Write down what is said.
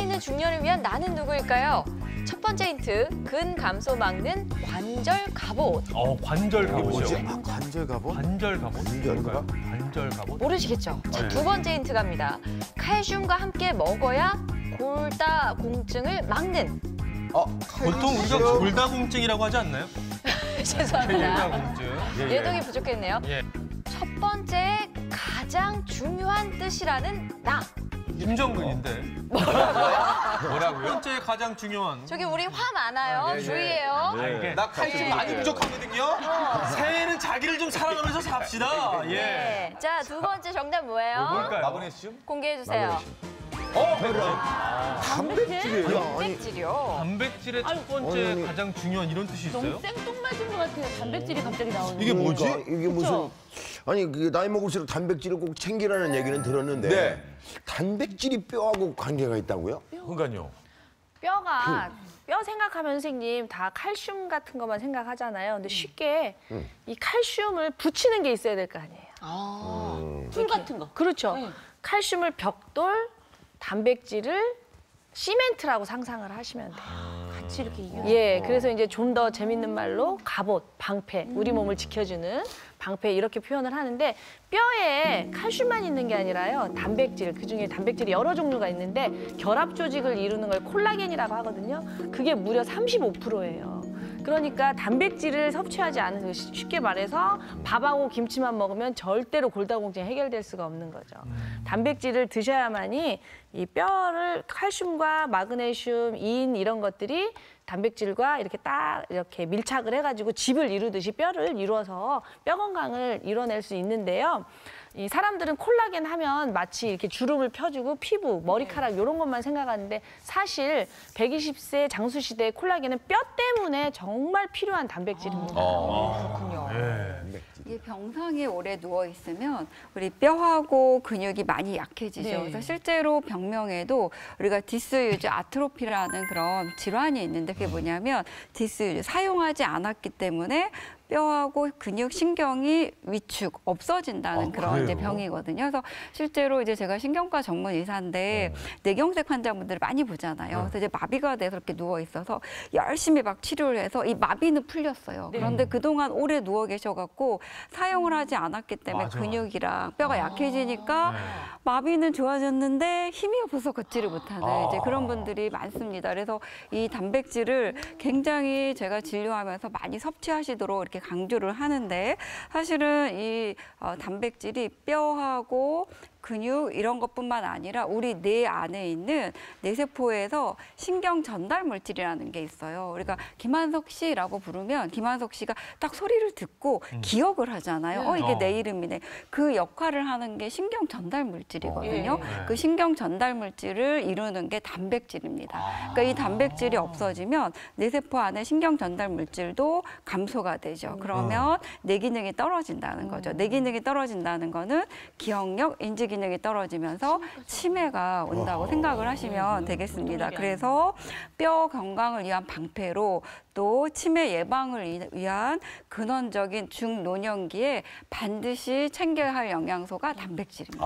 있는 중년을 위한 나는 누구일까요? 첫 번째 힌트, 근 감소 막는 관절 갑옷. 어, 관절 뭐지? 갑옷이요. 아, 관절 갑옷? 관절 갑옷. 관절? 갑옷? 관절 갑옷? 모르시겠죠? 자, 네. 두 번째 힌트 갑니다. 칼슘과 함께 먹어야 골다공증을 막는. 어, 보통 우리가. 골다공증이라고 하지 않나요? 죄송합니다. 골다공증. 예, 예. 예동이 부족했네요. 예. 첫 번째 가장 중요한 뜻이라는 나. 김정근인데. 뭐라고요? 번째 가장 중요한. 저기 우리 화 많아요. 주의해요. 아, 이게 나 칼슘 많이 부족하거든요. 새해는 자기를 좀 사랑하면서 삽시다. 예. 네. 자, 두 번째 정답 뭐예요? 뭘까요? 마그네슘? 공개해 주세요. 단백질이에요. 아니, 단백질이요. 단백질의 첫 번째 아니. 가장 중요한 이런 뜻이 있어요? 너무 생뚱맞은 것 같아요. 단백질이 갑자기 나오는. 이게 뭐지? 그러니까 이게 무슨? 아니 그게 나이 먹을수록 단백질을 꼭 챙기라는 얘기는 들었는데 네. 단백질이 뼈하고 관계가 있다고요? 그러니까요. 뼈가 뼈 생각하면 선생님 다 칼슘 같은 것만 생각하잖아요. 근데 쉽게 이 칼슘을 붙이는 게 있어야 될 거 아니에요. 풀 같은 거. 그렇죠. 네. 칼슘을 벽돌, 단백질을 시멘트라고 상상을 하시면 돼요. 같이 이렇게 이겨. 예, 그래서 이제 좀 더 재밌는 말로 갑옷, 방패, 우리 몸을 지켜주는 방패 이렇게 표현을 하는데 뼈에 칼슘만 있는 게 아니라요 단백질 그 중에 단백질이 여러 종류가 있는데 결합 조직을 이루는 걸 콜라겐이라고 하거든요. 그게 무려 35%예요. 그러니까 단백질을 섭취하지 않은 쉽게 말해서 밥하고 김치만 먹으면 절대로 골다공증이 해결될 수가 없는 거죠. 단백질을 드셔야만이 이 뼈를 칼슘과 마그네슘, 인 이런 것들이 단백질과 이렇게 딱 이렇게 밀착을 해가지고 집을 이루듯이 뼈를 이루어서 뼈 건강을 이뤄낼 수 있는데요. 이 사람들은 콜라겐 하면 마치 이렇게 주름을 펴주고 피부, 머리카락 이런 것만 생각하는데 사실 120세 장수 시대의 콜라겐은 뼈 때문에 정말 필요한 단백질입니다. 그렇군요. 예. 이게 병상에 오래 누워 있으면 우리 뼈하고 근육이 많이 약해지죠. 네. 그래서 실제로 병명에도 우리가 disuse atrophy라는 그런 질환이 있는데 그게 뭐냐면 disuse 사용하지 않았기 때문에 뼈하고 근육 신경이 위축 없어진다는 아, 그런 이제 그래요? 병이거든요. 그래서 실제로 이제 제가 신경과 전문 의사인데 뇌경색 환자분들을 많이 보잖아요. 그래서 이제 마비가 돼서 이렇게 누워 있어서 열심히 막 치료를 해서 이 마비는 풀렸어요. 그런데 그동안 오래 누워 계셔갖고 사용을 하지 않았기 때문에 맞아. 근육이랑 뼈가 약해지니까 마비는 좋아졌는데 힘이 없어서 걷지를 못하는 이제 그런 분들이 많습니다. 그래서 이 단백질을 굉장히 제가 진료하면서 많이 섭취하시도록 이렇게 강조를 하는데 사실은 이 어, 단백질이 뼈하고 근육 이런 것뿐만 아니라 우리 뇌 안에 있는 뇌세포에서 신경 전달 물질이라는 게 있어요. 우리가 김한석 씨라고 부르면 김한석 씨가 딱 소리를 듣고 기억을 하잖아요. 어 이게 어. 내 이름이네. 그 역할을 하는 게 신경 전달 물질이거든요. 예. 그 신경 전달 물질을 이루는 게 단백질입니다. 그러니까 이 단백질이 없어지면 뇌세포 안에 신경 전달 물질도 감소가 되죠. 그러면 뇌 기능이 떨어진다는 거죠. 뇌 기능이 떨어진다는 거는 기억력, 인지 기능이 떨어지면서 치매가 온다고 생각을 하시면 되겠습니다. 그래서 뼈 건강을 위한 방패로 또 치매 예방을 위- 위한 근원적인 중노년기에 반드시 챙겨야 할 영양소가 단백질입니다.